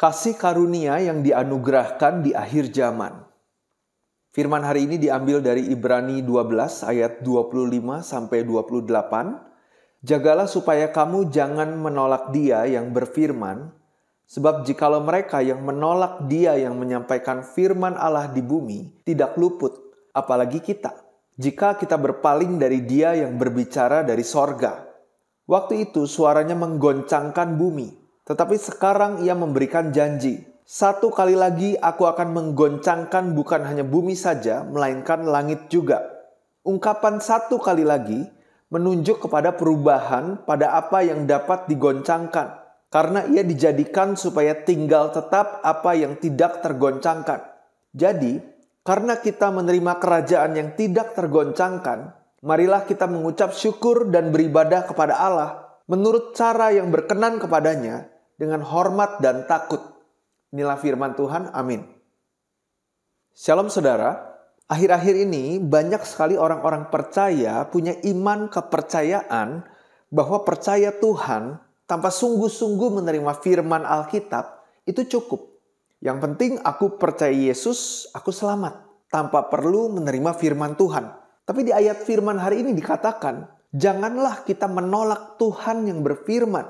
kasih karunia yang dianugerahkan di akhir zaman. Firman hari ini diambil dari Ibrani 12 ayat 25 sampai 28. Jagalah supaya kamu jangan menolak dia yang berfirman, sebab jikalau mereka yang menolak dia yang menyampaikan firman Allah di bumi tidak luput, apalagi kita, jika kita berpaling dari dia yang berbicara dari sorga. Waktu itu suaranya menggoncangkan bumi, tetapi sekarang ia memberikan janji. Satu kali lagi aku akan menggoncangkan bukan hanya bumi saja, melainkan langit juga. Ungkapan satu kali lagi menunjuk kepada perubahan pada apa yang dapat digoncangkan. Karena ia dijadikan supaya tinggal tetap apa yang tidak tergoncangkan. Jadi, karena kita menerima kerajaan yang tidak tergoncangkan, marilah kita mengucap syukur dan beribadah kepada Allah menurut cara yang berkenan kepadanya dengan hormat dan takut. Inilah firman Tuhan, amin. Shalom saudara, akhir-akhir ini banyak sekali orang-orang percaya punya iman kepercayaan bahwa percaya Tuhan tanpa sungguh-sungguh menerima firman Alkitab itu cukup. Yang penting aku percaya Yesus, aku selamat tanpa perlu menerima firman Tuhan. Tapi di ayat firman hari ini dikatakan, janganlah kita menolak Tuhan yang berfirman.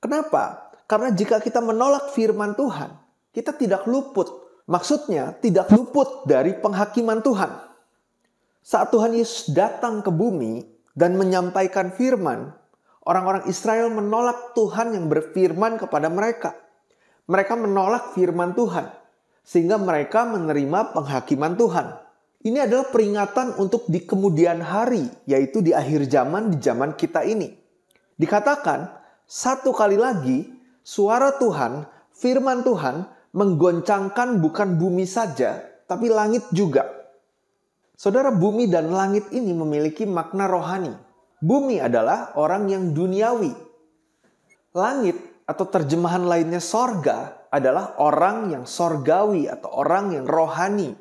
Kenapa? Karena jika kita menolak firman Tuhan, kita tidak luput. Maksudnya, tidak luput dari penghakiman Tuhan. Saat Tuhan Yesus datang ke bumi dan menyampaikan firman, orang-orang Israel menolak Tuhan yang berfirman kepada mereka. Mereka menolak firman Tuhan, sehingga mereka menerima penghakiman Tuhan. Ini adalah peringatan untuk di kemudian hari, yaitu di akhir zaman, di zaman kita ini. Dikatakan, satu kali lagi Suara Tuhan, firman Tuhan menggoncangkan bukan bumi saja, tapi langit juga. Saudara, bumi dan langit ini memiliki makna rohani. Bumi adalah orang yang duniawi. Langit atau terjemahan lainnya sorga adalah orang yang sorgawi atau orang yang rohani.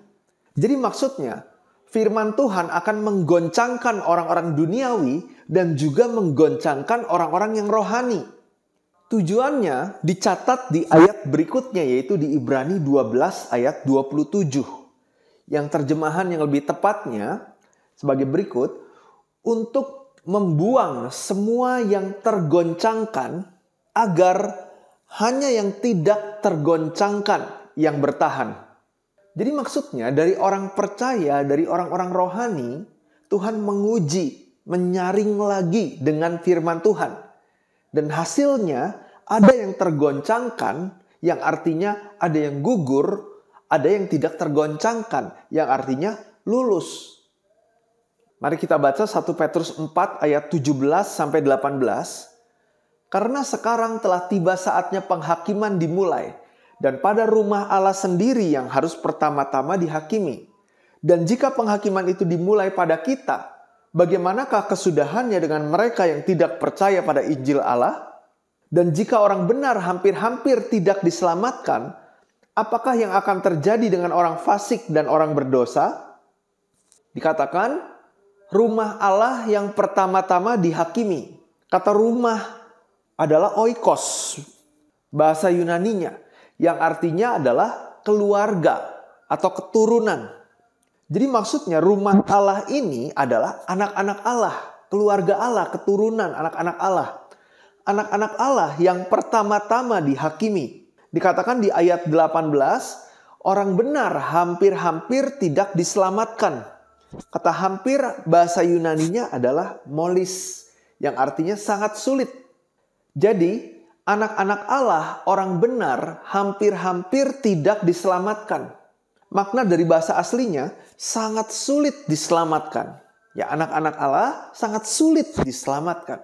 Jadi maksudnya, firman Tuhan akan menggoncangkan orang-orang duniawi dan juga menggoncangkan orang-orang yang rohani. Tujuannya dicatat di ayat berikutnya yaitu di Ibrani 12 ayat 27. Yang terjemahan yang lebih tepatnya sebagai berikut, untuk membuang semua yang tergoncangkan agar hanya yang tidak tergoncangkan yang bertahan. Jadi maksudnya dari orang percaya, dari orang-orang rohani, Tuhan menguji, menyaring lagi dengan firman Tuhan dan hasilnya ada yang tergoncangkan, yang artinya ada yang gugur, ada yang tidak tergoncangkan, yang artinya lulus. Mari kita baca 1 Petrus 4 ayat 17 sampai 18. Karena sekarang telah tiba saatnya penghakiman dimulai dan pada rumah Allah sendiri yang harus pertama-tama dihakimi. Dan jika penghakiman itu dimulai pada kita, bagaimanakah kesudahannya dengan mereka yang tidak percaya pada Injil Allah? Dan jika orang benar hampir-hampir tidak diselamatkan, apakah yang akan terjadi dengan orang fasik dan orang berdosa? Dikatakan, rumah Allah yang pertama-tama dihakimi. Kata rumah adalah oikos, bahasa Yunaninya, yang artinya adalah keluarga atau keturunan. Jadi maksudnya rumah Allah ini adalah anak-anak Allah, keluarga Allah, keturunan anak-anak Allah. Anak-anak Allah yang pertama-tama dihakimi. Dikatakan di ayat 18, orang benar hampir-hampir tidak diselamatkan. Kata hampir bahasa Yunaninya adalah molis, yang artinya sangat sulit. Jadi, anak-anak Allah, orang benar, hampir-hampir tidak diselamatkan. Makna dari bahasa aslinya sangat sulit diselamatkan. Ya, anak-anak Allah sangat sulit diselamatkan.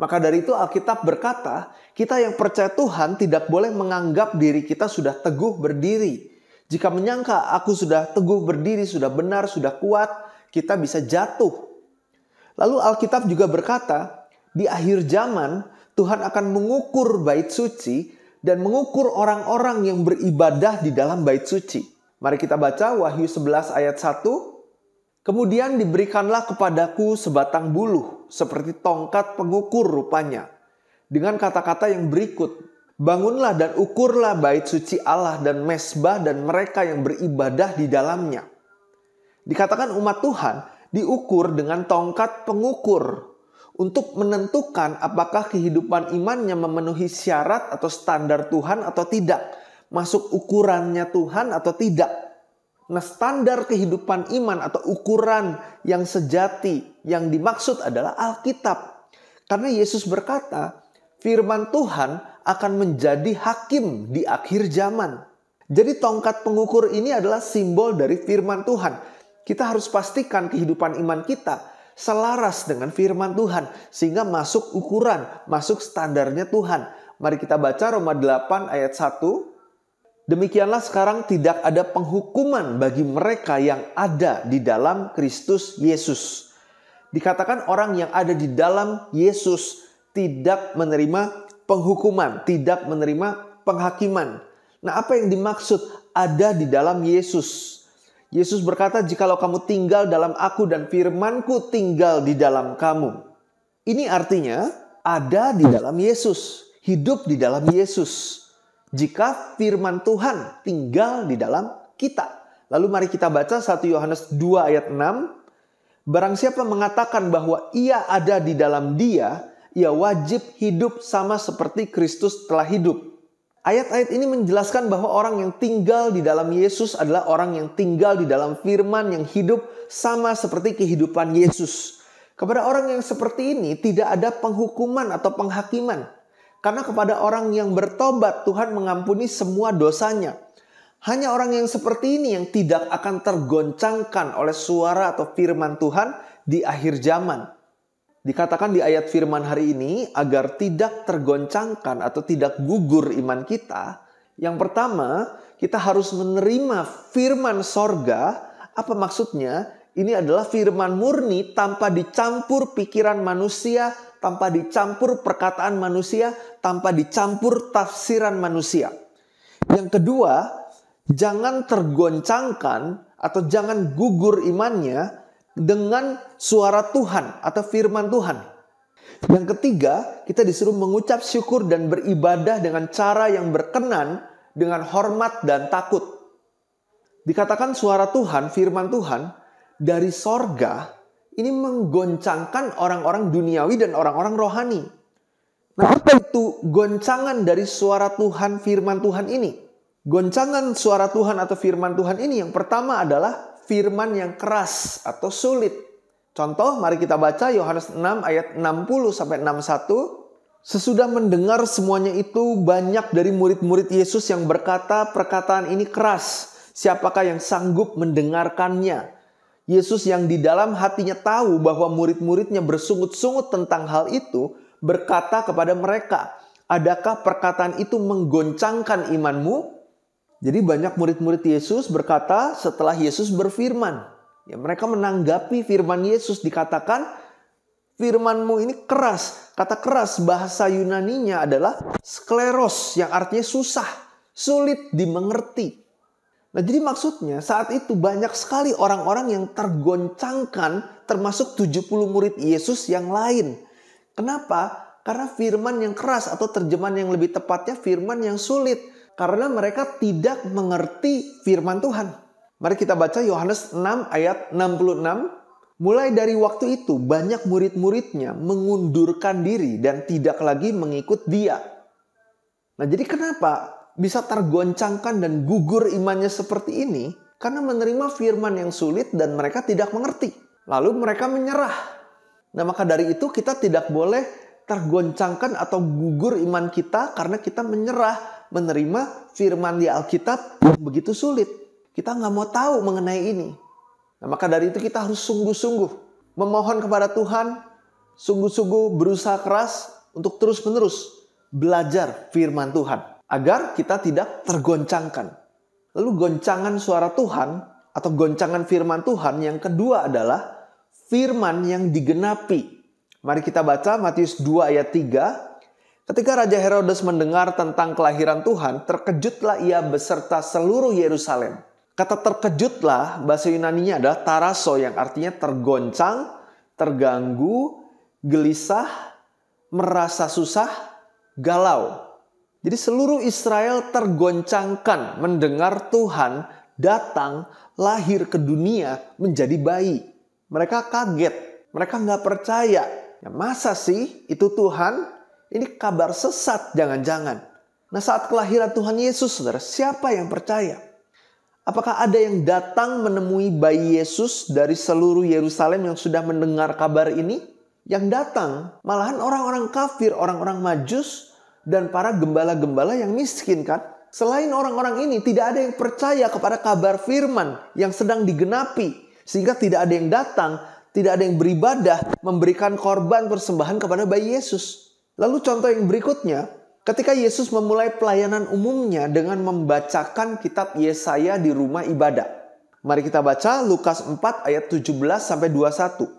Maka dari itu Alkitab berkata, kita yang percaya Tuhan tidak boleh menganggap diri kita sudah teguh berdiri. Jika menyangka aku sudah teguh berdiri, sudah benar, sudah kuat, kita bisa jatuh. Lalu Alkitab juga berkata, di akhir zaman Tuhan akan mengukur bait suci dan mengukur orang-orang yang beribadah di dalam bait suci. Mari kita baca Wahyu 11 ayat 1. Kemudian diberikanlah kepadaku sebatang buluh seperti tongkat pengukur rupanya. Dengan kata-kata yang berikut. Bangunlah dan ukurlah bait suci Allah dan mesbah dan mereka yang beribadah di dalamnya. Dikatakan umat Tuhan diukur dengan tongkat pengukur untuk menentukan apakah kehidupan imannya memenuhi syarat atau standar Tuhan atau tidak, masuk ukurannya Tuhan atau tidak. Nah, standar kehidupan iman atau ukuran yang sejati yang dimaksud adalah Alkitab. Karena Yesus berkata, firman Tuhan akan menjadi hakim di akhir zaman. Jadi tongkat pengukur ini adalah simbol dari firman Tuhan. Kita harus pastikan kehidupan iman kita selaras dengan firman Tuhan sehingga masuk ukuran, masuk standarnya Tuhan. Mari kita baca Roma 8 ayat 1. Demikianlah sekarang tidak ada penghukuman bagi mereka yang ada di dalam Kristus Yesus. Dikatakan orang yang ada di dalam Yesus tidak menerima penghukuman, tidak menerima penghakiman. Nah, apa yang dimaksud ada di dalam Yesus? Yesus berkata, "Jikalau kamu tinggal dalam aku dan firmanku tinggal di dalam kamu." Ini artinya ada di dalam Yesus, hidup di dalam Yesus. Jika firman Tuhan tinggal di dalam kita. Lalu mari kita baca 1 Yohanes 2 ayat 6. Barang siapa mengatakan bahwa ia ada di dalam dia, ia wajib hidup sama seperti Kristus telah hidup. Ayat-ayat ini menjelaskan bahwa orang yang tinggal di dalam Yesus adalah orang yang tinggal di dalam firman yang hidup sama seperti kehidupan Yesus. Kepada orang yang seperti ini tidak ada penghukuman atau penghakiman. Karena kepada orang yang bertobat Tuhan mengampuni semua dosanya. Hanya orang yang seperti ini yang tidak akan tergoncangkan oleh suara atau firman Tuhan di akhir zaman. Dikatakan di ayat firman hari ini agar tidak tergoncangkan atau tidak gugur iman kita. Yang pertama, kita harus menerima firman sorga. Apa maksudnya? Ini adalah firman murni tanpa dicampur pikiran manusia, tanpa dicampur perkataan manusia, tanpa dicampur tafsiran manusia. Yang kedua, jangan tergoncangkan atau jangan gugur imannya dengan suara Tuhan atau firman Tuhan. Yang ketiga, kita disuruh mengucap syukur dan beribadah dengan cara yang berkenan dengan hormat dan takut. Dikatakan suara Tuhan, firman Tuhan dari sorga ini menggoncangkan orang-orang duniawi dan orang-orang rohani. Nah, apa itu goncangan dari suara Tuhan, firman Tuhan ini? Goncangan suara Tuhan atau firman Tuhan ini yang pertama adalah firman yang keras atau sulit. Contoh, mari kita baca Yohanes 6 ayat 60 sampai 61. Sesudah mendengar semuanya itu, banyak dari murid-murid Yesus yang berkata, "Perkataan ini keras. Siapakah yang sanggup mendengarkannya?" Yesus yang di dalam hatinya tahu bahwa murid-muridnya bersungut-sungut tentang hal itu, berkata kepada mereka, "Adakah perkataan itu menggoncangkan imanmu?" Jadi banyak murid-murid Yesus berkata setelah Yesus berfirman. Ya, mereka menanggapi firman Yesus dikatakan firmanmu ini keras. Kata keras bahasa Yunaninya adalah skleros yang artinya susah, sulit dimengerti. Nah jadi maksudnya saat itu banyak sekali orang-orang yang tergoncangkan termasuk 70 murid Yesus yang lain. Kenapa? Karena firman yang keras atau terjemahan yang lebih tepatnya firman yang sulit karena mereka tidak mengerti firman Tuhan. Mari kita baca Yohanes 6 ayat 66. Mulai dari waktu itu banyak murid-muridnya mengundurkan diri dan tidak lagi mengikut dia. Nah jadi kenapa bisa tergoncangkan dan gugur imannya seperti ini? Karena menerima firman yang sulit dan mereka tidak mengerti. Lalu mereka menyerah. Nah maka dari itu kita tidak boleh tergoncangkan atau gugur iman kita karena kita menyerah menerima firman di Alkitab yang begitu sulit. Kita nggak mau tahu mengenai ini. Nah, maka dari itu kita harus sungguh-sungguh memohon kepada Tuhan, sungguh-sungguh berusaha keras untuk terus-menerus belajar firman Tuhan agar kita tidak tergoncangkan. Lalu goncangan suara Tuhan atau goncangan firman Tuhan yang kedua adalah firman yang digenapi. Mari kita baca Matius 2 ayat 3 Ketika Raja Herodes mendengar tentang kelahiran Tuhan, terkejutlah ia beserta seluruh Yerusalem. Kata terkejutlah bahasa Yunani-nya adalah taraso yang artinya tergoncang, terganggu, gelisah, merasa susah, galau. Jadi seluruh Israel tergoncangkan mendengar Tuhan datang lahir ke dunia menjadi bayi. Mereka kaget, mereka nggak percaya. Ya, masa sih itu Tuhan? Ini kabar sesat jangan-jangan. Nah saat kelahiran Tuhan Yesus, saudara, siapa yang percaya? Apakah ada yang datang menemui bayi Yesus dari seluruh Yerusalem yang sudah mendengar kabar ini? Yang datang malahan orang-orang kafir, orang-orang majus, dan para gembala-gembala yang miskin kan? Selain orang-orang ini tidak ada yang percaya kepada kabar firman yang sedang digenapi. Sehingga tidak ada yang datang, tidak ada yang beribadah, memberikan korban persembahan kepada bayi Yesus. Lalu contoh yang berikutnya, ketika Yesus memulai pelayanan umumnya dengan membacakan kitab Yesaya di rumah ibadah. Mari kita baca Lukas 4 ayat 17 sampai 21.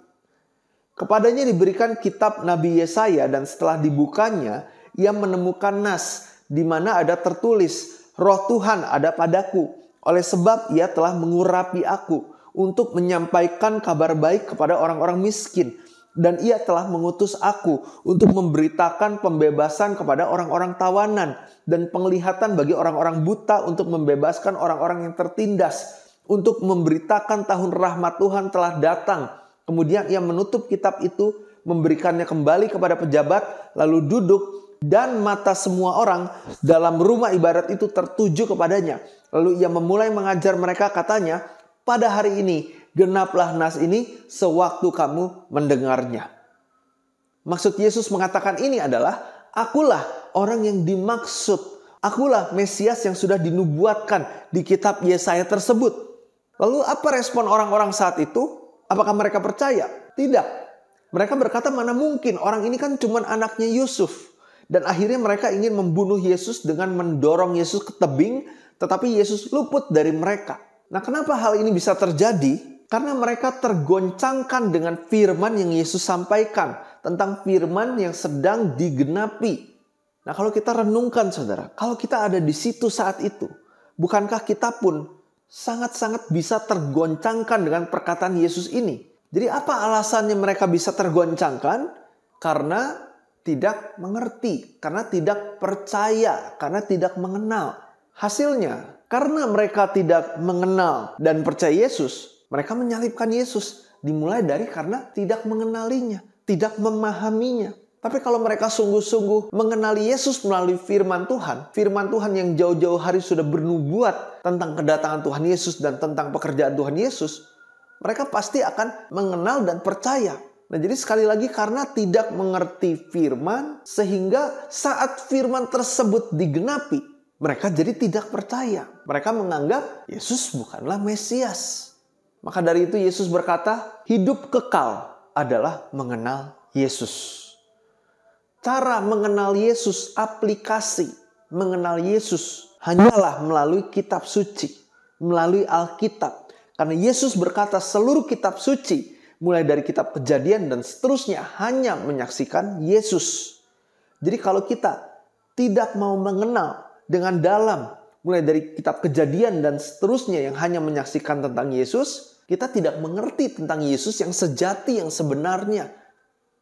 Kepadanya diberikan kitab Nabi Yesaya dan setelah dibukanya ia menemukan nas di mana ada tertulis, Roh Tuhan ada padaku, oleh sebab ia telah mengurapi aku untuk menyampaikan kabar baik kepada orang-orang miskin. Dan ia telah mengutus aku untuk memberitakan pembebasan kepada orang-orang tawanan dan penglihatan bagi orang-orang buta untuk membebaskan orang-orang yang tertindas. Untuk memberitakan tahun rahmat Tuhan telah datang. Kemudian ia menutup kitab itu, memberikannya kembali kepada pejabat, lalu duduk dan mata semua orang dalam rumah ibadat itu tertuju kepadanya. Lalu ia memulai mengajar mereka katanya, pada hari ini genaplah nas ini sewaktu kamu mendengarnya. Maksud Yesus mengatakan ini adalah, akulah orang yang dimaksud. Akulah Mesias yang sudah dinubuatkan di kitab Yesaya tersebut. Lalu apa respon orang-orang saat itu? Apakah mereka percaya? Tidak. Mereka berkata mana mungkin orang ini kan cuma anaknya Yusuf. Dan akhirnya mereka ingin membunuh Yesus dengan mendorong Yesus ke tebing, tetapi Yesus luput dari mereka. Nah, kenapa hal ini bisa terjadi? Karena mereka tergoncangkan dengan firman yang Yesus sampaikan tentang firman yang sedang digenapi. Nah, kalau kita renungkan, saudara, kalau kita ada di situ saat itu, bukankah kita pun sangat-sangat bisa tergoncangkan dengan perkataan Yesus ini? Jadi, apa alasannya mereka bisa tergoncangkan? Karena tidak mengerti, karena tidak percaya, karena tidak mengenal. Hasilnya, karena mereka tidak mengenal dan percaya Yesus, mereka menyalibkan Yesus. Dimulai dari karena tidak mengenalinya, tidak memahaminya. Tapi kalau mereka sungguh-sungguh mengenali Yesus melalui firman Tuhan, firman Tuhan yang jauh-jauh hari sudah bernubuat tentang kedatangan Tuhan Yesus dan tentang pekerjaan Tuhan Yesus, mereka pasti akan mengenal dan percaya Nah, jadi sekali lagi karena tidak mengerti firman sehingga saat firman tersebut digenapi, mereka jadi tidak percaya. Mereka menganggap Yesus bukanlah Mesias. Maka dari itu Yesus berkata, hidup kekal adalah mengenal Yesus. Cara mengenal Yesus, aplikasi mengenal Yesus hanyalah melalui kitab suci, melalui Alkitab. Karena Yesus berkata seluruh kitab suci mulai dari kitab kejadian dan seterusnya hanya menyaksikan Yesus. Jadi kalau kita tidak mau mengenal dengan dalam mulai dari kitab kejadian dan seterusnya yang hanya menyaksikan tentang Yesus, kita tidak mengerti tentang Yesus yang sejati yang sebenarnya.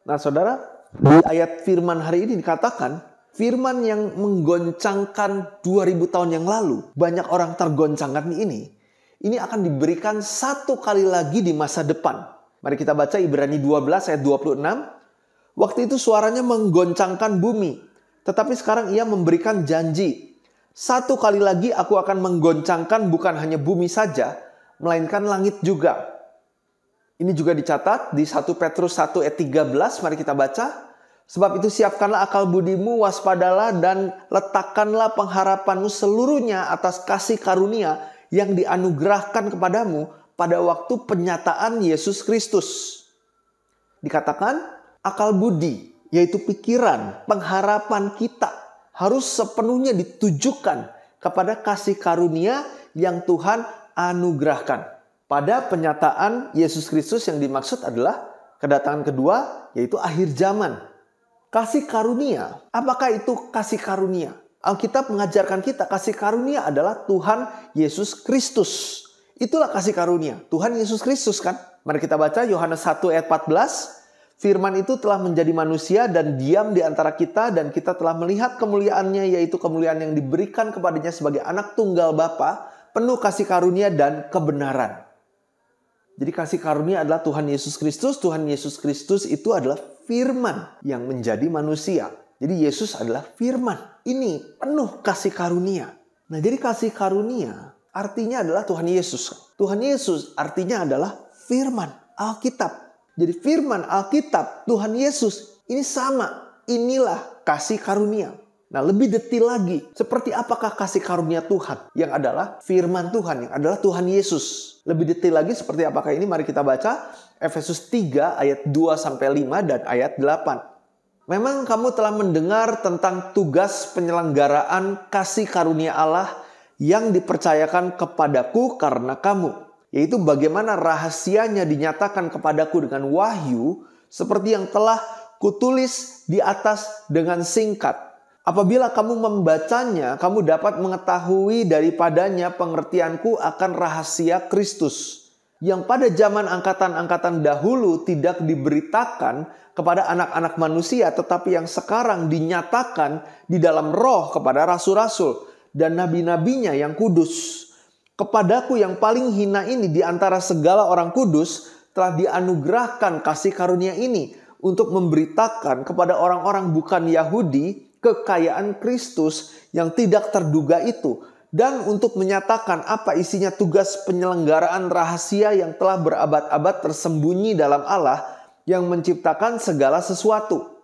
Nah, Saudara, di ayat firman hari ini dikatakan firman yang menggoncangkan 2000 tahun yang lalu, banyak orang tergoncangkan ini, ini akan diberikan satu kali lagi di masa depan. Mari kita baca Ibrani 12 ayat 26. Waktu itu suaranya menggoncangkan bumi. Tetapi sekarang ia memberikan janji. Satu kali lagi aku akan menggoncangkan bukan hanya bumi saja, melainkan langit juga. Ini juga dicatat di 1 Petrus 1 ayat 13. Mari kita baca. Sebab itu siapkanlah akal budimu, waspadalah dan letakkanlah pengharapanmu seluruhnya atas kasih karunia yang dianugerahkan kepadamu pada waktu penyataan Yesus Kristus. Dikatakan akal budi, yaitu pikiran, pengharapan kita harus sepenuhnya ditujukan kepada kasih karunia yang Tuhan anugerahkan. Pada penyataan Yesus Kristus yang dimaksud adalah kedatangan kedua, yaitu akhir zaman. Kasih karunia, apakah itu kasih karunia? Alkitab mengajarkan kita kasih karunia adalah Tuhan Yesus Kristus. Itulah kasih karunia. Tuhan Yesus Kristus kan. Mari kita baca Yohanes 1 ayat 14. Firman itu telah menjadi manusia dan diam di antara kita dan kita telah melihat kemuliaannya yaitu kemuliaan yang diberikan kepadanya sebagai anak tunggal Bapa, penuh kasih karunia dan kebenaran. Jadi kasih karunia adalah Tuhan Yesus Kristus. Tuhan Yesus Kristus itu adalah firman yang menjadi manusia. Jadi Yesus adalah firman. Ini penuh kasih karunia. Nah jadi kasih karunia artinya adalah Tuhan Yesus. Tuhan Yesus artinya adalah firman Alkitab. Jadi firman Alkitab Tuhan Yesus ini sama. Inilah kasih karunia. Nah lebih detail lagi, seperti apakah kasih karunia Tuhan yang adalah firman Tuhan, yang adalah Tuhan Yesus. Lebih detail lagi seperti apakah ini mari kita baca Efesus 3 ayat 2 sampai 5 dan ayat 8. Memang kamu telah mendengar tentang tugas penyelenggaraan kasih karunia Allah yang dipercayakan kepadaku karena kamu yaitu bagaimana rahasianya dinyatakan kepadaku dengan wahyu seperti yang telah kutulis di atas dengan singkat. Apabila kamu membacanya, kamu dapat mengetahui daripadanya pengertianku akan rahasia Kristus yang pada zaman angkatan-angkatan dahulu tidak diberitakan kepada anak-anak manusia, tetapi yang sekarang dinyatakan di dalam roh kepada rasul-rasul dan nabi-nabinya yang kudus Kepadaku yang paling hina ini di antara segala orang kudus telah dianugerahkan kasih karunia ini untuk memberitakan kepada orang-orang bukan Yahudi kekayaan Kristus yang tidak terduga itu dan untuk menyatakan apa isinya tugas penyelenggaraan rahasia yang telah berabad-abad tersembunyi dalam Allah yang menciptakan segala sesuatu.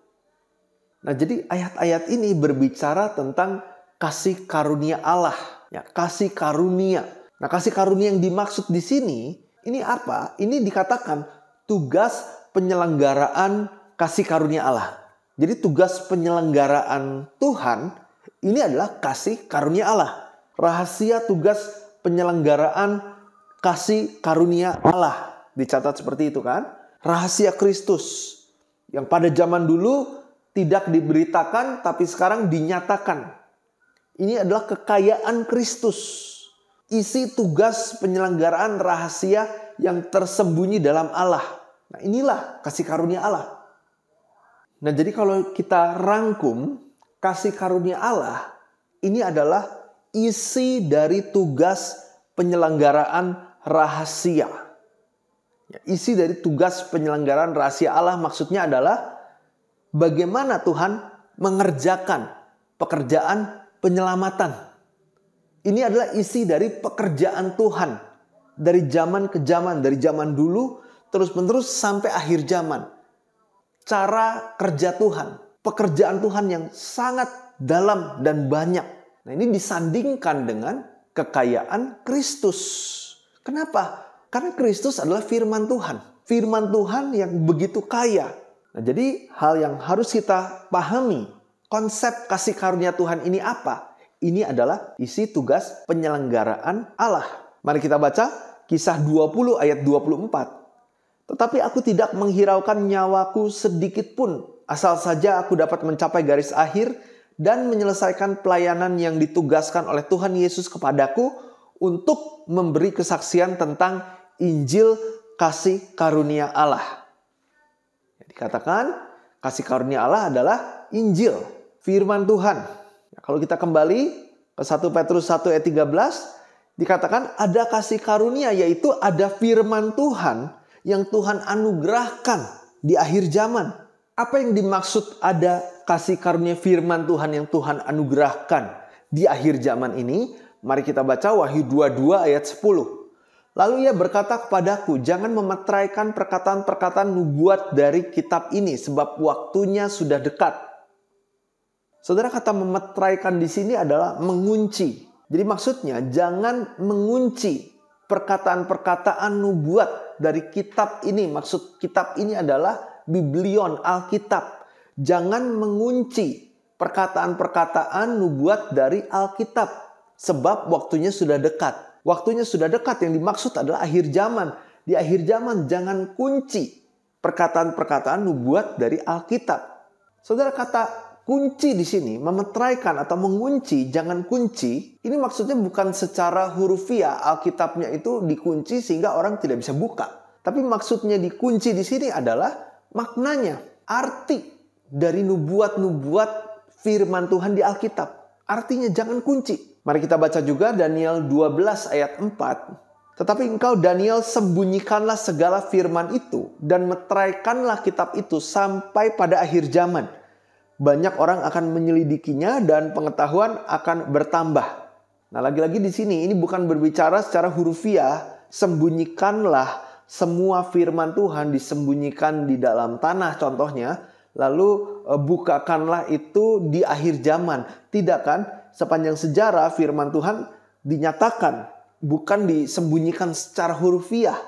Nah, jadi ayat-ayat ini berbicara tentang kasih karunia Allah, ya, kasih karunia Nah, kasih karunia yang dimaksud di sini ini apa? Ini dikatakan tugas penyelenggaraan kasih karunia Allah. Jadi tugas penyelenggaraan Tuhan ini adalah kasih karunia Allah. Rahasia tugas penyelenggaraan kasih karunia Allah. Dicatat seperti itu kan? Rahasia Kristus yang pada zaman dulu tidak diberitakan tapi sekarang dinyatakan. Ini adalah kekayaan Kristus isi tugas penyelenggaraan rahasia yang tersembunyi dalam Allah. Nah, inilah kasih karunia Allah. Nah, jadi kalau kita rangkum kasih karunia Allah, ini adalah isi dari tugas penyelenggaraan rahasia. Ya, isi dari tugas penyelenggaraan rahasia Allah maksudnya adalah bagaimana Tuhan mengerjakan pekerjaan penyelamatan. Ini adalah isi dari pekerjaan Tuhan. Dari zaman ke zaman, dari zaman dulu terus-menerus sampai akhir zaman. Cara kerja Tuhan, pekerjaan Tuhan yang sangat dalam dan banyak. Nah, ini disandingkan dengan kekayaan Kristus. Kenapa? Karena Kristus adalah firman Tuhan. Firman Tuhan yang begitu kaya. Nah, jadi hal yang harus kita pahami, konsep kasih karunia Tuhan ini apa? Ini adalah isi tugas penyelenggaraan Allah. Mari kita baca kisah 20 ayat 24. Tetapi aku tidak menghiraukan nyawaku sedikit pun, asal saja aku dapat mencapai garis akhir dan menyelesaikan pelayanan yang ditugaskan oleh Tuhan Yesus kepadaku untuk memberi kesaksian tentang Injil kasih karunia Allah. Dikatakan kasih karunia Allah adalah Injil, firman Tuhan. Kalau kita kembali ke 1 Petrus 1 ayat 13 dikatakan ada kasih karunia yaitu ada firman Tuhan yang Tuhan anugerahkan di akhir zaman. Apa yang dimaksud ada kasih karunia firman Tuhan yang Tuhan anugerahkan di akhir zaman ini? Mari kita baca Wahyu 22 ayat 10. Lalu ia berkata kepadaku, jangan memetraikan perkataan-perkataan nubuat dari kitab ini, sebab waktunya sudah dekat. Saudara kata memetraikan di sini adalah mengunci. Jadi maksudnya jangan mengunci perkataan-perkataan nubuat dari kitab ini. Maksud kitab ini adalah Biblion, Alkitab. Jangan mengunci perkataan-perkataan nubuat dari Alkitab. Sebab waktunya sudah dekat. Waktunya sudah dekat yang dimaksud adalah akhir zaman. Di akhir zaman jangan kunci perkataan-perkataan nubuat dari Alkitab. Saudara kata kunci di sini, memetraikan atau mengunci, jangan kunci. Ini maksudnya bukan secara hurufiah, Alkitabnya itu dikunci sehingga orang tidak bisa buka. Tapi maksudnya dikunci di sini adalah maknanya, arti dari nubuat-nubuat firman Tuhan di Alkitab. Artinya jangan kunci. Mari kita baca juga Daniel 12 ayat 4. Tetapi engkau Daniel sembunyikanlah segala firman itu dan meteraikanlah kitab itu sampai pada akhir zaman. Banyak orang akan menyelidikinya dan pengetahuan akan bertambah. Nah, lagi-lagi di sini ini bukan berbicara secara hurufiah, sembunyikanlah semua firman Tuhan disembunyikan di dalam tanah contohnya, lalu e, bukakanlah itu di akhir zaman. Tidak kan? Sepanjang sejarah firman Tuhan dinyatakan, bukan disembunyikan secara hurufiah.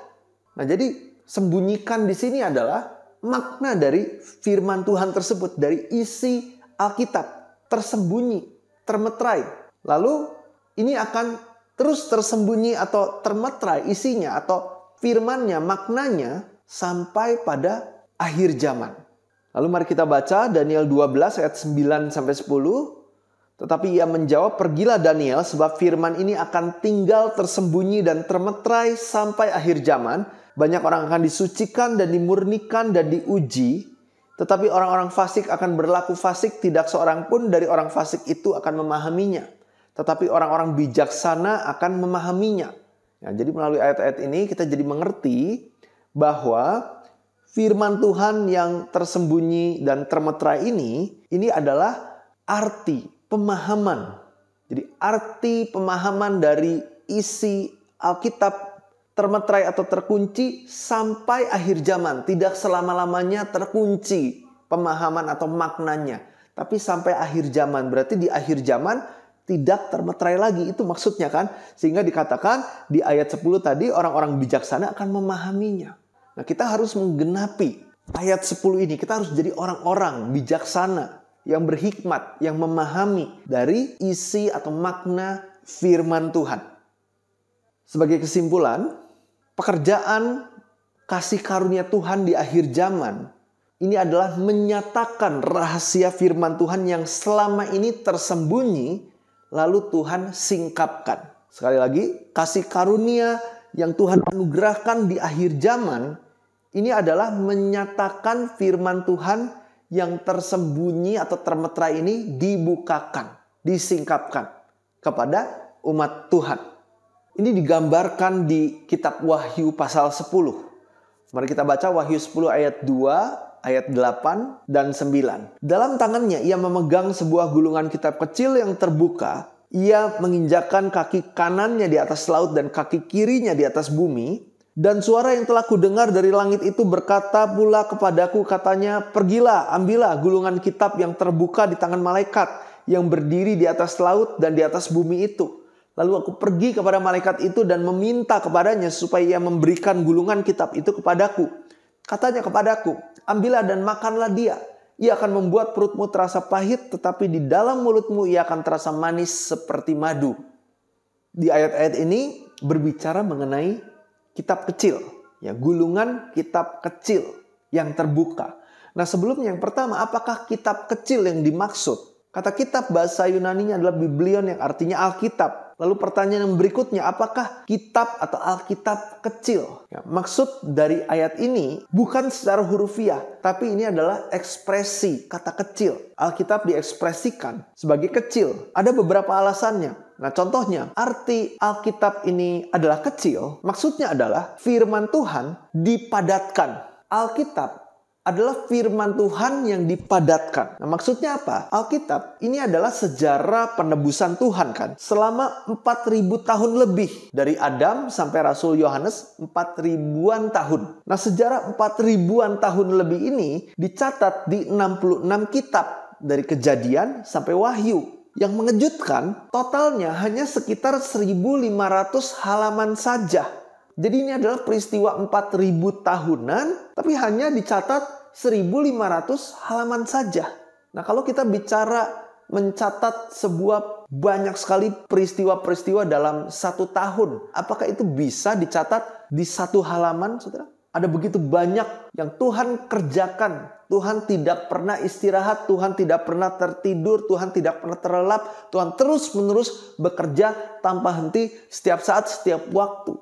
Nah, jadi sembunyikan di sini adalah makna dari firman Tuhan tersebut, dari isi Alkitab, tersembunyi, termetrai. Lalu ini akan terus tersembunyi atau termetrai isinya atau firmannya, maknanya sampai pada akhir zaman. Lalu mari kita baca Daniel 12 ayat 9 sampai 10. Tetapi ia menjawab, "Pergilah Daniel, sebab firman ini akan tinggal tersembunyi dan termetrai sampai akhir zaman. Banyak orang akan disucikan dan dimurnikan dan diuji, tetapi orang-orang fasik akan berlaku fasik, tidak seorang pun dari orang fasik itu akan memahaminya. Tetapi orang-orang bijaksana akan memahaminya." Ya, jadi melalui ayat-ayat ini kita jadi mengerti bahwa firman Tuhan yang tersembunyi dan termeterai ini, ini adalah arti, pemahaman. Jadi arti pemahaman dari isi Alkitab termeterai atau terkunci sampai akhir zaman. Tidak selama-lamanya terkunci pemahaman atau maknanya. Tapi sampai akhir zaman. Berarti di akhir zaman tidak termeterai lagi. Itu maksudnya kan. Sehingga dikatakan di ayat 10 tadi orang-orang bijaksana akan memahaminya. Nah, kita harus menggenapi ayat 10 ini. Kita harus jadi orang-orang bijaksana yang berhikmat, yang memahami dari isi atau makna firman Tuhan. Sebagai kesimpulan, pekerjaan kasih karunia Tuhan di akhir zaman ini adalah menyatakan rahasia firman Tuhan yang selama ini tersembunyi lalu Tuhan singkapkan. Sekali lagi, kasih karunia yang Tuhan anugerahkan di akhir zaman ini adalah menyatakan firman Tuhan yang tersembunyi atau termeterai ini dibukakan, disingkapkan kepada umat Tuhan. Ini digambarkan di kitab Wahyu pasal 10. Mari kita baca Wahyu 10 ayat 2, ayat 8 dan 9. Dalam tangannya ia memegang sebuah gulungan kitab kecil yang terbuka. Ia menginjakan kaki kanannya di atas laut dan kaki kirinya di atas bumi dan suara yang telah kudengar dari langit itu berkata pula kepadaku katanya, Pergilah, ambillah gulungan kitab yang terbuka di tangan malaikat yang berdiri di atas laut dan di atas bumi itu. Lalu aku pergi kepada malaikat itu dan meminta kepadanya supaya ia memberikan gulungan kitab itu kepadaku. Katanya kepadaku, ambillah dan makanlah dia. Ia akan membuat perutmu terasa pahit, tetapi di dalam mulutmu ia akan terasa manis seperti madu. Di ayat-ayat ini berbicara mengenai kitab kecil, ya gulungan kitab kecil yang terbuka. Nah, sebelumnya yang pertama, apakah kitab kecil yang dimaksud? Kata kitab bahasa Yunani adalah Biblion yang artinya Alkitab. Lalu pertanyaan yang berikutnya, apakah kitab atau Alkitab kecil? Ya, maksud dari ayat ini bukan secara hurufiah, tapi ini adalah ekspresi kata kecil. Alkitab diekspresikan sebagai kecil. Ada beberapa alasannya. Nah, contohnya, arti Alkitab ini adalah kecil. Maksudnya adalah firman Tuhan dipadatkan. Alkitab adalah firman Tuhan yang dipadatkan. Nah, maksudnya apa? Alkitab ini adalah sejarah penebusan Tuhan kan. Selama 4000 tahun lebih dari Adam sampai Rasul Yohanes 4000-an tahun. Nah, sejarah 4000-an tahun lebih ini dicatat di 66 kitab dari Kejadian sampai Wahyu. Yang mengejutkan, totalnya hanya sekitar 1500 halaman saja. Jadi ini adalah peristiwa 4000 tahunan, tapi hanya dicatat 1500 halaman saja. Nah, kalau kita bicara mencatat sebuah banyak sekali peristiwa-peristiwa dalam satu tahun, apakah itu bisa dicatat di satu halaman, saudara? Ada begitu banyak yang Tuhan kerjakan. Tuhan tidak pernah istirahat, Tuhan tidak pernah tertidur, Tuhan tidak pernah terlelap. Tuhan terus-menerus bekerja tanpa henti setiap saat, setiap waktu.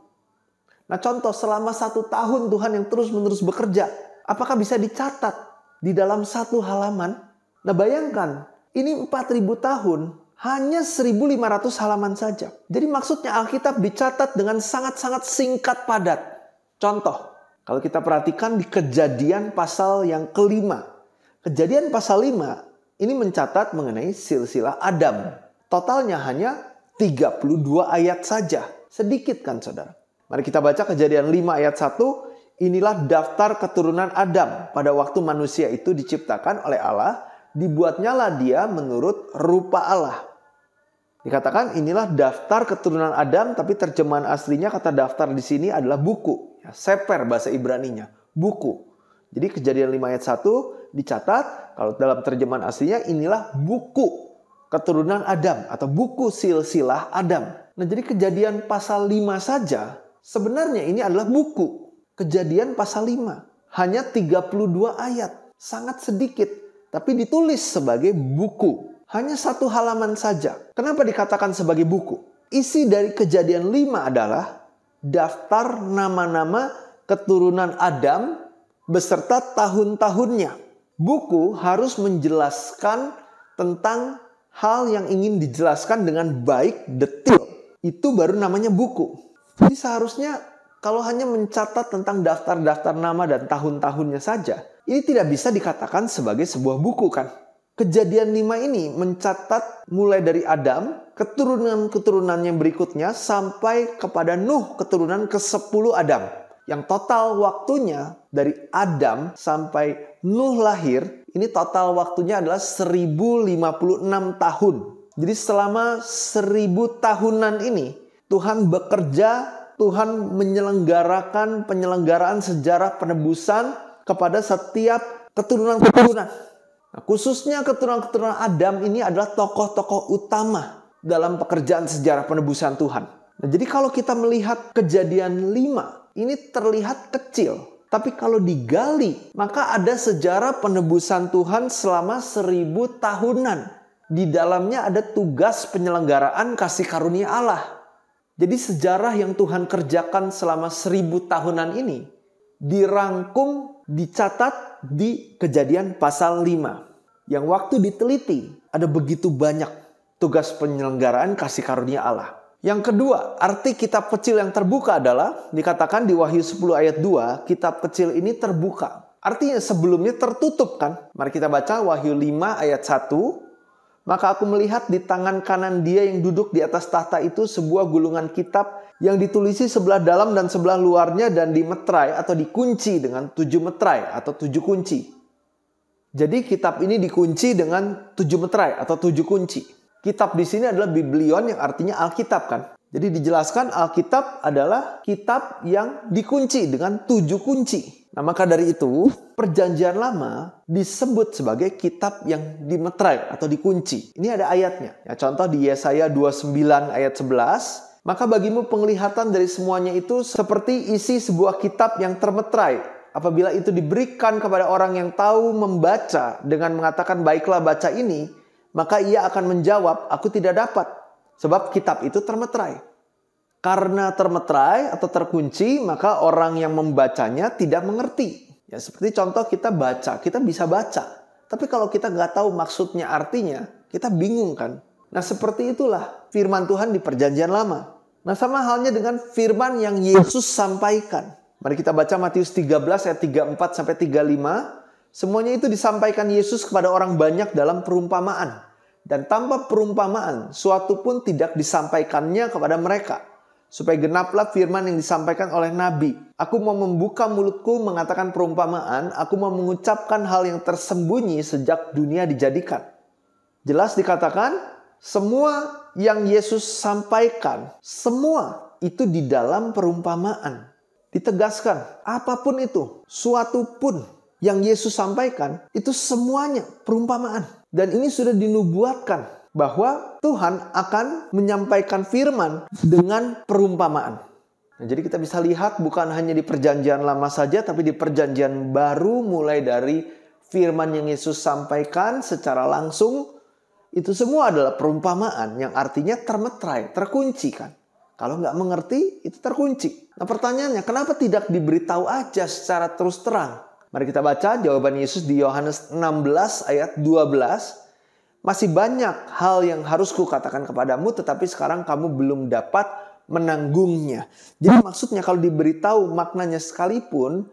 Nah contoh selama satu tahun Tuhan yang terus-menerus bekerja apakah bisa dicatat di dalam satu halaman? Nah bayangkan, ini 4000 tahun, hanya 1500 halaman saja. Jadi maksudnya Alkitab dicatat dengan sangat-sangat singkat padat. Contoh, kalau kita perhatikan di kejadian pasal yang kelima. Kejadian pasal 5 ini mencatat mengenai silsilah Adam. Totalnya hanya 32 ayat saja. Sedikit kan saudara? Mari kita baca kejadian 5 ayat 1. Inilah daftar keturunan Adam pada waktu manusia itu diciptakan oleh Allah. Dibuatnyalah dia menurut rupa Allah. Dikatakan inilah daftar keturunan Adam, tapi terjemahan aslinya kata daftar di sini adalah buku. Ya, seper bahasa Ibraninya, buku. Jadi kejadian 5 ayat 1 dicatat, kalau dalam terjemahan aslinya inilah buku keturunan Adam atau buku silsilah Adam. Nah, jadi kejadian pasal 5 saja sebenarnya ini adalah buku. Kejadian pasal 5 hanya 32 ayat, sangat sedikit, tapi ditulis sebagai buku. Hanya satu halaman saja. Kenapa dikatakan sebagai buku? Isi dari kejadian 5 adalah daftar nama-nama keturunan Adam beserta tahun-tahunnya. Buku harus menjelaskan tentang hal yang ingin dijelaskan dengan baik, detail, itu baru namanya buku. Jadi seharusnya kalau hanya mencatat tentang daftar-daftar nama dan tahun-tahunnya saja, ini tidak bisa dikatakan sebagai sebuah buku kan? Kejadian lima ini mencatat mulai dari Adam, keturunan-keturunan yang berikutnya sampai kepada Nuh, keturunan ke-10 Adam. Yang total waktunya dari Adam sampai Nuh lahir ini total waktunya adalah 1056 tahun. Jadi selama 1000 tahunan ini Tuhan bekerja, Tuhan menyelenggarakan penyelenggaraan sejarah penebusan kepada setiap keturunan-keturunan. Nah, khususnya keturunan-keturunan Adam ini adalah tokoh-tokoh utama dalam pekerjaan sejarah penebusan Tuhan. Nah, jadi kalau kita melihat kejadian 5, ini terlihat kecil. Tapi kalau digali, maka ada sejarah penebusan Tuhan selama seribu tahunan. Di dalamnya ada tugas penyelenggaraan kasih karunia Allah. Jadi sejarah yang Tuhan kerjakan selama seribu tahunan ini dirangkum, dicatat di kejadian pasal 5. Yang waktu diteliti ada begitu banyak tugas penyelenggaraan kasih karunia Allah. Yang kedua, arti kitab kecil yang terbuka adalah dikatakan di Wahyu 10 ayat 2, kitab kecil ini terbuka. Artinya sebelumnya tertutup kan? Mari kita baca Wahyu 5 ayat 1. Maka aku melihat di tangan kanan dia yang duduk di atas tahta itu sebuah gulungan kitab yang ditulisi sebelah dalam dan sebelah luarnya dan dimetrai atau dikunci dengan tujuh metrai atau tujuh kunci. Jadi kitab ini dikunci dengan tujuh metrai atau tujuh kunci. Kitab di sini adalah Biblion yang artinya Alkitab kan. Jadi dijelaskan Alkitab adalah kitab yang dikunci dengan tujuh kunci. Nah maka dari itu perjanjian lama disebut sebagai kitab yang dimetrai atau dikunci. Ini ada ayatnya. Ya, contoh di Yesaya 29 ayat 11. Maka bagimu penglihatan dari semuanya itu seperti isi sebuah kitab yang termetrai. Apabila itu diberikan kepada orang yang tahu membaca dengan mengatakan baiklah baca ini, maka ia akan menjawab, "Aku tidak dapat." Sebab kitab itu termeterai. Karena termeterai atau terkunci, maka orang yang membacanya tidak mengerti. Ya seperti contoh kita baca, kita bisa baca. Tapi kalau kita nggak tahu maksudnya artinya, kita bingung kan? Nah seperti itulah firman Tuhan di perjanjian lama. Nah sama halnya dengan firman yang Yesus sampaikan. Mari kita baca Matius 13 ayat 34 sampai 35. Semuanya itu disampaikan Yesus kepada orang banyak dalam perumpamaan. Dan tanpa perumpamaan, suatu pun tidak disampaikannya kepada mereka. Supaya genaplah firman yang disampaikan oleh Nabi. Aku mau membuka mulutku mengatakan perumpamaan, aku mau mengucapkan hal yang tersembunyi sejak dunia dijadikan. Jelas dikatakan, semua yang Yesus sampaikan, semua itu di dalam perumpamaan. Ditegaskan, apa pun itu, suatu pun yang Yesus sampaikan, itu semuanya perumpamaan. Dan ini sudah dinubuatkan bahwa Tuhan akan menyampaikan firman dengan perumpamaan. Nah, jadi kita bisa lihat bukan hanya di perjanjian lama saja, tapi di perjanjian baru mulai dari firman yang Yesus sampaikan secara langsung, itu semua adalah perumpamaan yang artinya termetrai, terkunci kan. Kalau nggak mengerti, itu terkunci. Nah pertanyaannya, kenapa tidak diberitahu aja secara terus terang? Mari kita baca jawaban Yesus di Yohanes 16 ayat 12. Masih banyak hal yang harus kukatakan kepadamu tetapi sekarang kamu belum dapat menanggungnya. Jadi maksudnya kalau diberitahu maknanya sekalipun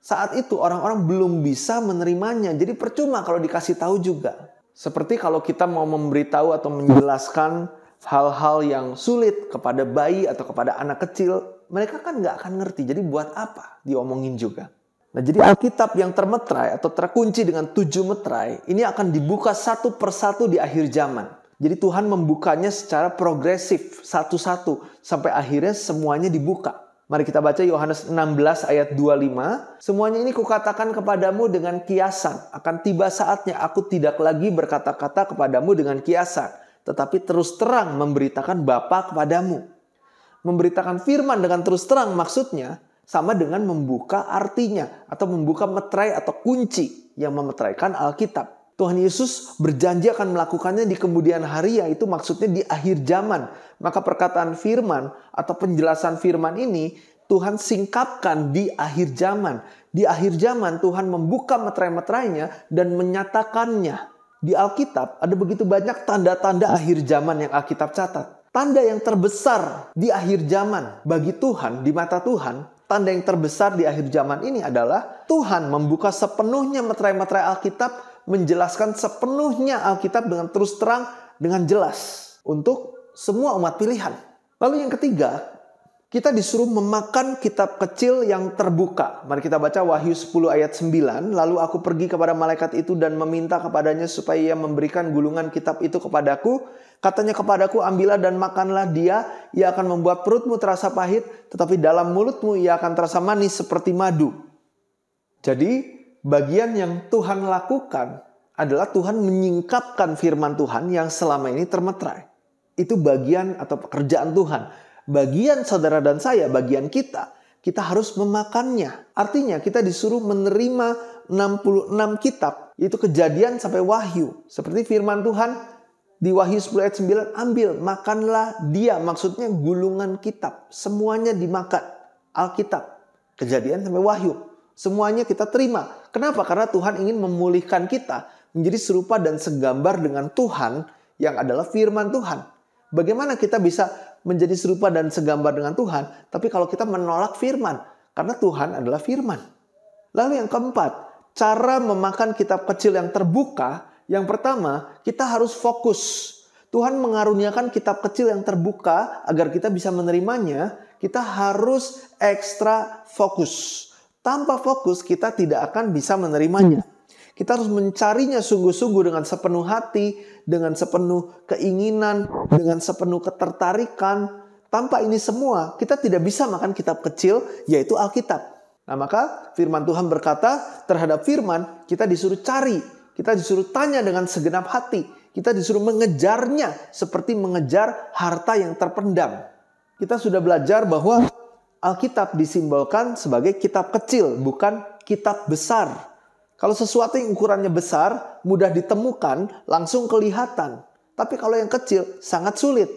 saat itu orang-orang belum bisa menerimanya. Jadi percuma kalau dikasih tahu juga. Seperti kalau kita mau memberitahu atau menjelaskan hal-hal yang sulit kepada bayi atau kepada anak kecil, mereka kan nggak akan ngerti. Jadi buat apa diomongin juga? Nah, jadi Alkitab yang termetrai atau terkunci dengan tujuh metrai ini akan dibuka satu persatu di akhir zaman. Jadi Tuhan membukanya secara progresif satu-satu sampai akhirnya semuanya dibuka. Mari kita baca Yohanes 16 ayat 25. Semuanya ini kukatakan kepadamu dengan kiasan. Akan tiba saatnya aku tidak lagi berkata-kata kepadamu dengan kiasan. Tetapi terus terang memberitakan Bapa kepadamu. Memberitakan firman dengan terus terang maksudnya sama dengan membuka artinya atau membuka metrai atau kunci yang memetraikan Alkitab. Tuhan Yesus berjanji akan melakukannya di kemudian hari yaitu maksudnya di akhir zaman. Maka perkataan firman atau penjelasan firman ini Tuhan singkapkan di akhir zaman. Di akhir zaman Tuhan membuka metrai-metrainya dan menyatakannya. Di Alkitab ada begitu banyak tanda-tanda akhir zaman yang Alkitab catat. Tanda yang terbesar di akhir zaman bagi Tuhan, di mata Tuhan, tanda yang terbesar di akhir zaman ini adalah Tuhan membuka sepenuhnya meterai-meterai Alkitab, menjelaskan sepenuhnya Alkitab dengan terus terang, dengan jelas untuk semua umat pilihan. Lalu yang ketiga, kita disuruh memakan kitab kecil yang terbuka. Mari kita baca Wahyu 10 ayat 9. Lalu aku pergi kepada malaikat itu dan meminta kepadanya supaya ia memberikan gulungan kitab itu kepadaku. Katanya kepadaku, ambillah dan makanlah dia. Ia akan membuat perutmu terasa pahit, tetapi dalam mulutmu ia akan terasa manis seperti madu. Jadi bagian yang Tuhan lakukan adalah Tuhan menyingkapkan firman Tuhan yang selama ini termetrai. Itu bagian atau pekerjaan Tuhan bagian saudara dan saya, bagian kita, kita harus memakannya. Artinya kita disuruh menerima 66 kitab, yaitu kejadian sampai wahyu. Seperti firman Tuhan di Wahyu 10 ayat 9, ambil, makanlah dia. Maksudnya gulungan kitab. Semuanya dimakan. Alkitab. Kejadian sampai wahyu. Semuanya kita terima. Kenapa? Karena Tuhan ingin memulihkan kita menjadi serupa dan segambar dengan Tuhan yang adalah firman Tuhan. Bagaimana kita bisa menjadi serupa dan segambar dengan Tuhan, tapi kalau kita menolak firman, karena Tuhan adalah firman. Lalu yang keempat, cara memakan kitab kecil yang terbuka, yang pertama, kita harus fokus. Tuhan mengaruniakan kitab kecil yang terbuka agar kita bisa menerimanya, kita harus ekstra fokus. Tanpa fokus kita tidak akan bisa menerimanya. Kita harus mencarinya sungguh-sungguh dengan sepenuh hati, dengan sepenuh keinginan, dengan sepenuh ketertarikan. Tanpa ini semua, kita tidak bisa makan kitab kecil, yaitu Alkitab. Nah, maka firman Tuhan berkata, terhadap firman, kita disuruh cari, kita disuruh tanya dengan segenap hati, kita disuruh mengejarnya seperti mengejar harta yang terpendam. Kita sudah belajar bahwa Alkitab disimbolkan sebagai kitab kecil, bukan kitab besar. Kalau sesuatu yang ukurannya besar, mudah ditemukan, langsung kelihatan. Tapi kalau yang kecil, sangat sulit.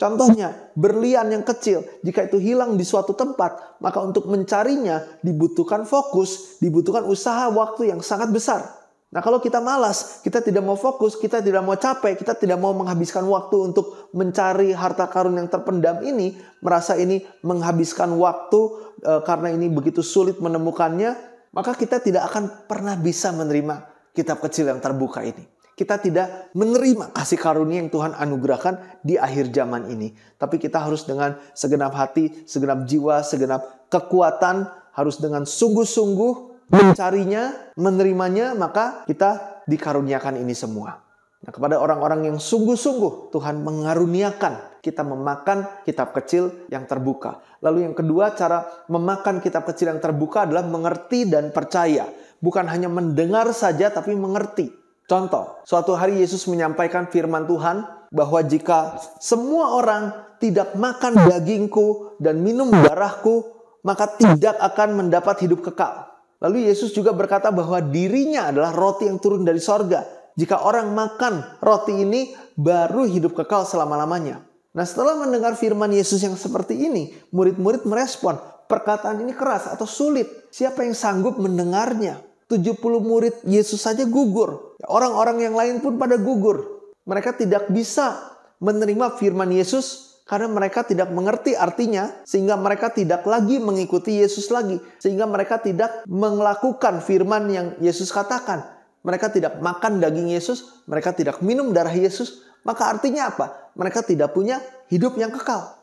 Contohnya, berlian yang kecil, jika itu hilang di suatu tempat, maka untuk mencarinya dibutuhkan fokus, dibutuhkan usaha waktu yang sangat besar. Nah kalau kita malas, kita tidak mau fokus, kita tidak mau capek, kita tidak mau menghabiskan waktu untuk mencari harta karun yang terpendam ini, merasa ini menghabiskan waktu e, karena ini begitu sulit menemukannya, maka kita tidak akan pernah bisa menerima kitab kecil yang terbuka ini. Kita tidak menerima kasih karunia yang Tuhan anugerahkan di akhir zaman ini. Tapi kita harus dengan segenap hati, segenap jiwa, segenap kekuatan, harus dengan sungguh-sungguh mencarinya, menerimanya, maka kita dikaruniakan ini semua. Nah, kepada orang-orang yang sungguh-sungguh Tuhan mengaruniakan kita memakan kitab kecil yang terbuka. Lalu yang kedua, cara memakan kitab kecil yang terbuka adalah mengerti dan percaya. Bukan hanya mendengar saja tapi mengerti. Contoh, suatu hari Yesus menyampaikan firman Tuhan bahwa jika semua orang tidak makan dagingku dan minum darahku, maka tidak akan mendapat hidup kekal. Lalu Yesus juga berkata bahwa dirinya adalah roti yang turun dari sorga jika orang makan roti ini, baru hidup kekal selama-lamanya. Nah setelah mendengar firman Yesus yang seperti ini, murid-murid merespon, perkataan ini keras atau sulit. Siapa yang sanggup mendengarnya? 70 murid Yesus saja gugur. Orang-orang yang lain pun pada gugur. Mereka tidak bisa menerima firman Yesus karena mereka tidak mengerti artinya sehingga mereka tidak lagi mengikuti Yesus lagi. Sehingga mereka tidak melakukan firman yang Yesus katakan. Mereka tidak makan daging Yesus mereka tidak minum darah Yesus. Maka artinya apa? Mereka tidak punya hidup yang kekal.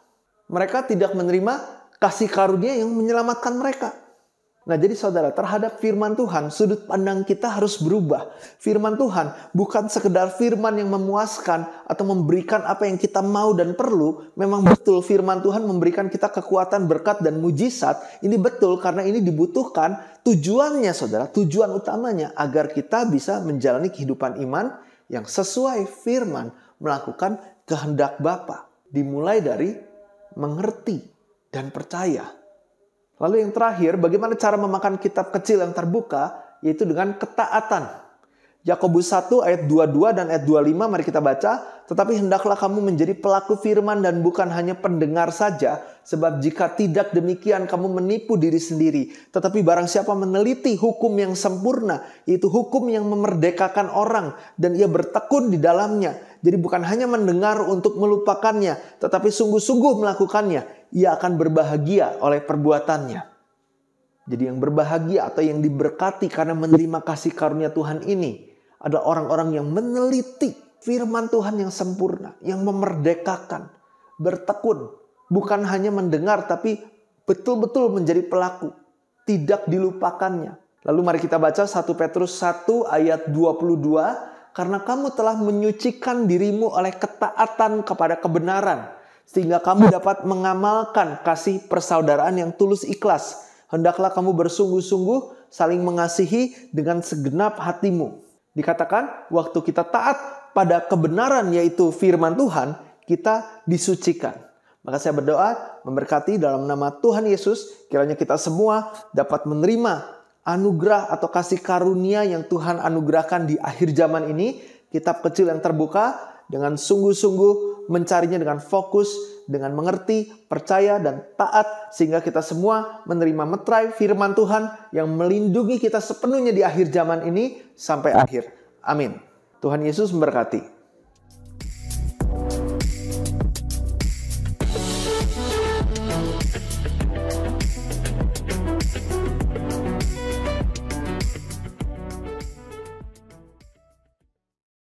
Mereka tidak menerima kasih karunia yang menyelamatkan mereka Nah, jadi saudara, terhadap firman Tuhan, sudut pandang kita harus berubah. Firman Tuhan bukan sekedar firman yang memuaskan atau memberikan apa yang kita mau dan perlu. Memang betul firman Tuhan memberikan kita kekuatan, berkat, dan mujizat. Ini betul karena ini dibutuhkan tujuannya, saudara. Tujuan utamanya agar kita bisa menjalani kehidupan iman yang sesuai firman, melakukan kehendak Bapa. Dimulai dari mengerti dan percaya Lalu yang terakhir, bagaimana cara memakan kitab kecil yang terbuka, yaitu dengan ketaatan. Yakobus 1 ayat 22 dan ayat 25 mari kita baca. Tetapi hendaklah kamu menjadi pelaku firman dan bukan hanya pendengar saja. Sebab jika tidak demikian kamu menipu diri sendiri. Tetapi barang siapa meneliti hukum yang sempurna. Yaitu hukum yang memerdekakan orang. Dan ia bertekun di dalamnya. Jadi bukan hanya mendengar untuk melupakannya. Tetapi sungguh-sungguh melakukannya ia akan berbahagia oleh perbuatannya. Jadi yang berbahagia atau yang diberkati karena menerima kasih karunia Tuhan ini adalah orang-orang yang meneliti firman Tuhan yang sempurna, yang memerdekakan, bertekun, bukan hanya mendengar tapi betul-betul menjadi pelaku, tidak dilupakannya. Lalu mari kita baca 1 Petrus 1 ayat 22, karena kamu telah menyucikan dirimu oleh ketaatan kepada kebenaran sehingga kamu dapat mengamalkan kasih persaudaraan yang tulus ikhlas. Hendaklah kamu bersungguh-sungguh saling mengasihi dengan segenap hatimu. Dikatakan waktu kita taat pada kebenaran yaitu firman Tuhan, kita disucikan. Maka saya berdoa memberkati dalam nama Tuhan Yesus, kiranya kita semua dapat menerima anugerah atau kasih karunia yang Tuhan anugerahkan di akhir zaman ini, kitab kecil yang terbuka dengan sungguh-sungguh mencarinya dengan fokus, dengan mengerti, percaya, dan taat, sehingga kita semua menerima metrai firman Tuhan yang melindungi kita sepenuhnya di akhir zaman ini sampai akhir. Amin. Tuhan Yesus memberkati.